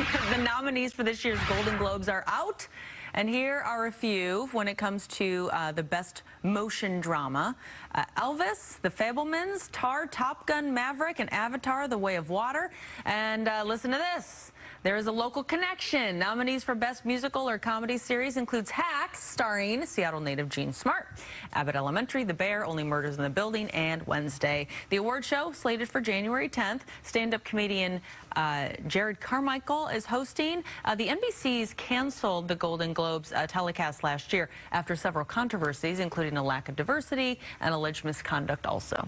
the nominees for this year's Golden Globes are out. And here are a few when it comes to uh, the best motion drama. Uh, Elvis, The Fabelmans, Tar, Top Gun, Maverick, and Avatar, The Way of Water. And uh, listen to this. There is a local connection. Nominees for Best Musical or Comedy Series includes Hacks, starring Seattle native Jean Smart, Abbott Elementary, The Bear, Only Murders in the Building, and Wednesday. The award show slated for January 10th. Stand-up comedian uh, Jerrod Carmichael is hosting. Uh, the NBC's canceled the Golden Globes uh, telecast last year after several controversies, including a lack of diversity and alleged misconduct also.